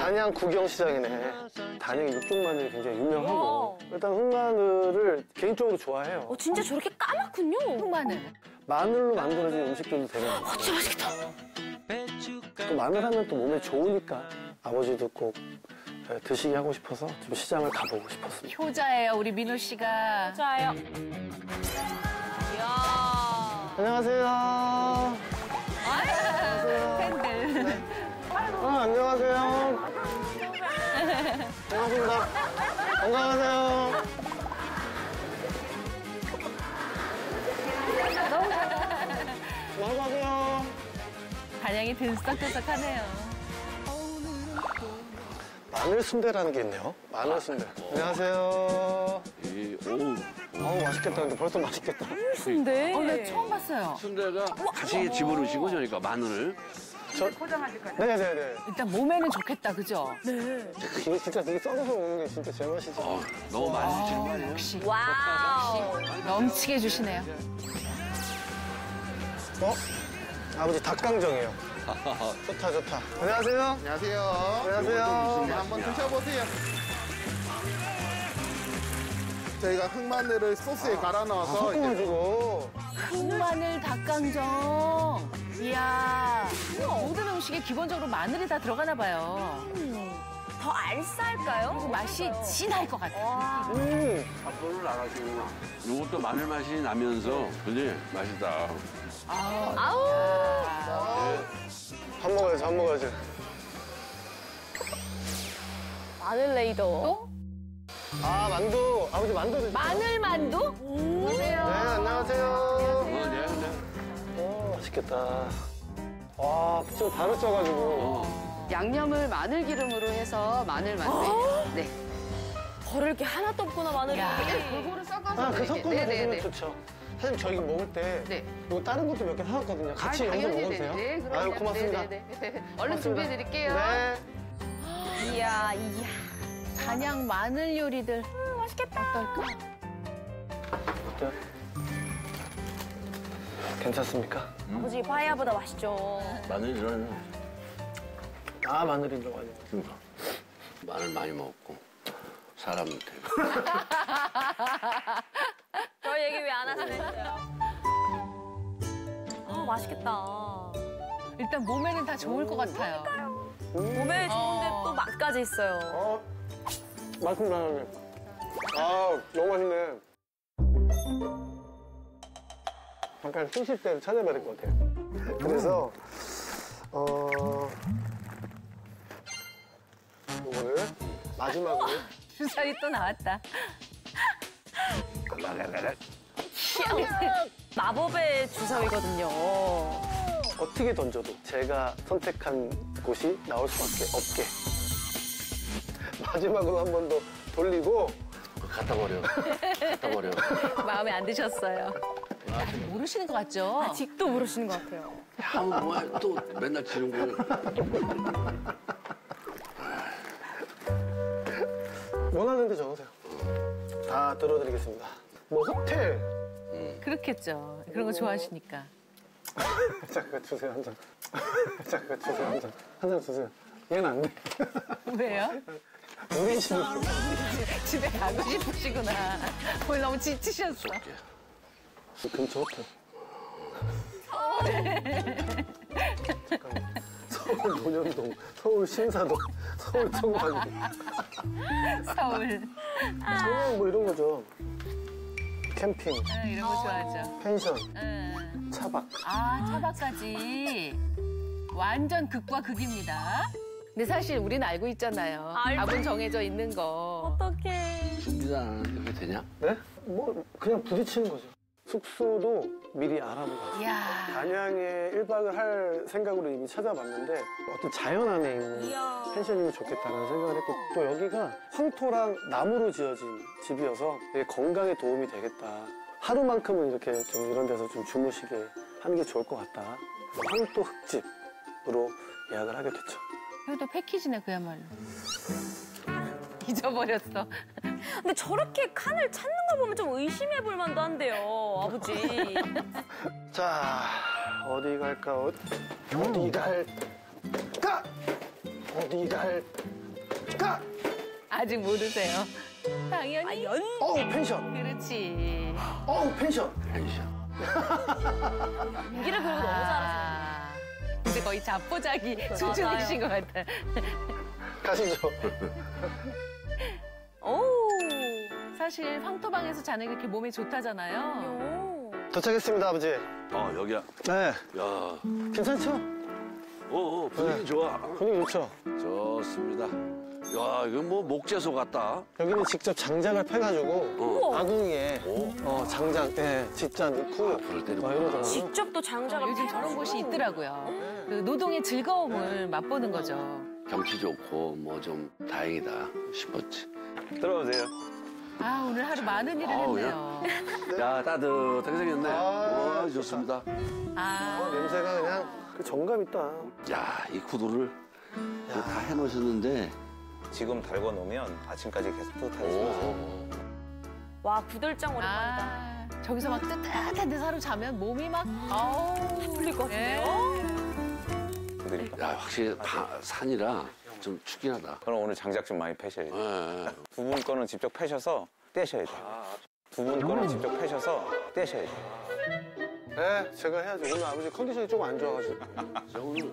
단양 구경시장이네. 단양이 육종 마늘이 굉장히 유명하고 일단 흑마늘을 개인적으로 좋아해요. 어, 진짜 저렇게 까맣군요. 흑마늘. 마늘로 만들어진 음식들도 되는 거. 진짜 맛있겠다. 또 마늘 하면 또 몸에 좋으니까 아버지도 꼭 예, 드시게 하고 싶어서 좀 시장을 가보고 싶었습니다. 효자예요, 우리 민호 씨가. 좋아요. 이야. 안녕하세요. 팬들. 건강하세요. 건강하세요. 단양이 들썩들썩하네요. 마늘 순대라는 게 있네요. 마늘 순대. 안녕하세요. 이, 오, 어우, 맛있겠다. 근데 벌써 맛있겠다. 근데. 어, 나 처음 봤어요. 순대가 같이 집어넣으시고 저니까 마늘을 저, 네네네. 일단 몸에는 좋겠다, 그죠? 이게 진짜 되게 썰어서 먹는 게 진짜 제맛이죠. 어, 너무 많이 거 아니에요? 역시 와우. 넘치게 해주시네요. 어? 아버지 닭강정이에요. 좋다, 좋다. 안녕하세요. 안녕하세요. 안녕하세요. 네, 한번 드셔보세요. 저희가 흑마늘을 소스에 갈아 넣어서 이제 섞어가지고. 흑마늘 닭강정. 이야. 모든 음식에 기본적으로 마늘이 다 들어가나 봐요. 더 알쌀까요? 그리고 맛이 진할 것 같아요. 음. 앞으로는 안 하시구나. 이것도 마늘 맛이 나면서 근데 맛있다. 아우. 밥 먹어야지, 밥 먹어야지. 마늘 레이더. 또? 아, 만두. 아버지 만두 드세요. 마늘 만두? 네, 안녕하세요. 맛있겠다. 와, 좀 바로 쪄가지고. 어. 양념을 마늘 기름으로 해서 마늘 만두. 네. 버릴 게 하나도 없구나, 마늘이. 야. 골고루 섞어서. 아, 그 이렇게. 섞어서 네, 네, 드시면 네. 좋죠. 사장님, 저 이거 먹을 때. 네. 이거 다른 것도 몇 개 사왔거든요. 같이 아, 여기서 당연히 먹어도 네, 돼요? 네, 그럼요. 아유, 고맙습니다. 네, 네, 네. 얼른 고맙습니다. 준비해 드릴게요. 네. 이야, 이야. 단양 마늘 요리들. 맛있겠다. 어떨까? 괜찮습니까? 아버지 파이야보다 맛있죠. 마늘 이런 아, 마늘이 들어가네. 그러니까 마늘 많이 먹고 사람 되고. 저 얘기 왜 안 하시겠어요? 아, 맛있겠다. 일단 몸에는 다 좋을 것 같아요. 몸에 좋은데 어. 또 맛까지 있어요. 어, 맛있습니다, 사장님. 아, 너무 맛있네. 잠깐 휴식 때를 찾아봐야 될것 같아요. 그래서, 어, 이거를 마지막으로 주사위 또 나왔다. 마법의 주사위거든요. 어떻게 던져도 제가 선택한 곳이 나올 수밖에 없게. 마지막으로 한 번 더 돌리고, 갖다 버려. 갖다 버려. 마음에 안 드셨어요. 모르시는 것 같죠? 아직도 모르시는 것 같아요. 하면 뭐야 또 맨날 지는 걸. 원하는 데 적으세요. 다 들어드리겠습니다. 뭐, 호텔. 그렇겠죠. 그런 거 좋아하시니까. 잠깐 주세요, 한 잔. 잠깐 주세요, 한 잔. 한 잔 주세요. 얘는 안 돼. 왜요? 우리 집에 가고 싶으시구나. 오늘 너무 지치셨어. 근처 호텔. 서울 논현동, 서울 신사동, 서울 청담리. 서울. 그냥 뭐 이런 거죠. 캠핑, 응, 이런 거 좋아하죠. 펜션, 응. 차박. 아, 차박까지. 완전 극과 극입니다. 근데 사실 우리는 알고 있잖아요. 알죠. 답은 정해져 있는 거. 어떡해. 준비도 안 하는데 그게 되냐? 네? 뭐 그냥 부딪히는 거죠. 숙소도 미리 알아보고 왔어요. 이야. 단양에 1박을 할 생각으로 이미 찾아봤는데 어떤 자연 안에 있는 이야. 펜션이면 좋겠다는 생각을 했고 또 여기가 황토랑 나무로 지어진 집이어서 되게 건강에 도움이 되겠다. 하루만큼은 이렇게 좀 이런 데서 좀 주무시게 하는 게 좋을 것 같다. 황토 흙집으로 예약을 하게 됐죠. 그래도 패키지네, 그야말로. 잊어버렸어. 근데 저렇게 칸을 찾는 거 보면 좀 의심해 볼 만도 한데요, 아버지. 자, 어디 갈까? 어디, 어디 갈까? 어디 갈까? 아직 모르세요. 당연히. 아, 연. 어우 펜션. 그렇지. 어우 펜션. 펜션. 연기를 그리고 너무 잘하세요. 아, 이제 거의 잡보자기 수준이신 것 같아. 가시죠. 오. 사실 황토방에서 자는 게 이렇게 몸에 좋다잖아요. 요. 도착했습니다 아버지. 어 여기야. 네. 야. 괜찮죠? 어, 어 분위기 네. 좋아. 분위기 좋죠? 좋습니다. 야 이거 뭐 목재소 같다. 여기는 직접 장작을 패가지고 어. 아궁이에 오. 어, 장작 예, 짓자 넣고 불을 때리고. 막 이러더라고요. 직접 또 장작을 요즘 저런 패가지고. 곳이 있더라고요. 그 노동의 즐거움을 맛보는 거죠. 경치 좋고 뭐 좀 다행이다 싶었지. 들어오세요. 아 오늘 하루 많은 일을 아우, 했네요. 야 따뜻하게 생겼네. 아, 와. 좋습니다. 어, 아 냄새가 그냥 그 정감 있다. 야이 구두를 이거 다 해놓으셨는데. 지금 달궈 놓으면 아침까지 계속 뜨뜻하게 오. 지워져요. 와 구들장 오랜만이다. 아, 저기서 막 뜨뜻한 데서 하루 자면 몸이 막 아우 풀릴 것 예. 같은데요? 그러니까. 야 확실히 다 산이라 좀 춥긴 하다. 그럼 오늘 장작 좀 많이 패셔야 돼요. 예, 예. 두분 거는 직접 패셔서 떼셔야 돼요. 두 분 거는 직접 패셔서 떼셔야 돼요. 네, 제가 해야죠. 오늘 아버지 컨디션이 좀안 좋아가지고. 자, 오늘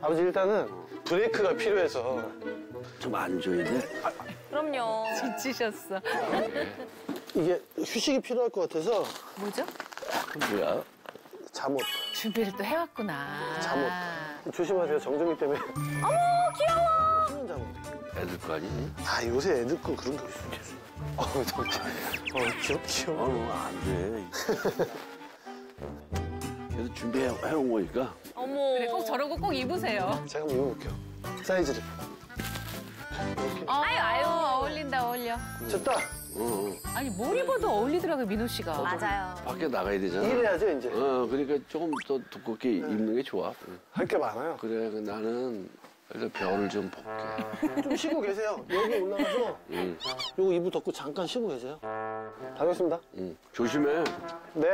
아버지 일단은 브레이크가 필요해서 좀 안 줘야 돼. 그럼요. 지치셨어. 이게 휴식이 필요할 것 같아서 뭐죠? 뭐야? 잠옷. 준비를 또 해왔구나. 잠옷. 조심하세요. 정전기 때문에. 어머 귀여워. 수면 잠옷. 애들 거 아니니? 아 요새 애들 거 그런 거 있어. 어우 정말. 어 귀엽 귀여워. 어, 안 돼. 그래도 준비해온 거니까. 어머. 그래 꼭 저런 거꼭 입으세요. 제가 한번 입어볼게요. 사이즈를. 이렇게. 아유 아유 어울린다 어울려. 됐다. 어, 어. 아니 뭘 입어도 어울리더라고요 민호 씨가. 맞아요. 밖에 나가야 되잖아. 일해야죠 이제. 어, 그러니까 조금 더 두껍게 입는 게 좋아. 응. 할게 많아요. 그래, 그 나는 그래서 별을 좀 볼게. 좀 쉬고 계세요. 여기 올라가서 응, 요거 이불 덮고 잠깐 쉬고 계세요. 다녀오겠습니다. 응. 조심해. 네.